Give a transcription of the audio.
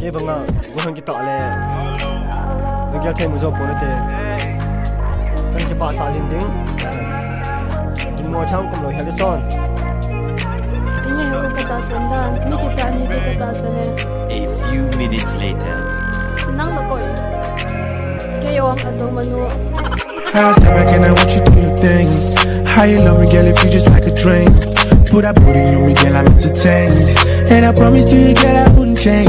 ke banga gohang ki ta le ngel thai mu zo pone te kan ki pa sa lim ding kin mo chang kum lo hel son Inye ho kata sandan, mi ki ta ni ki kata sane. A few minutes later. Nang lo koy. Kayo ang atong manu. I'll step back and I watch you do your thing. How you love me, girl, if you just like a drink. Put that booty on me, girl, I'm entertained. And I promise to you, girl, I wouldn't change.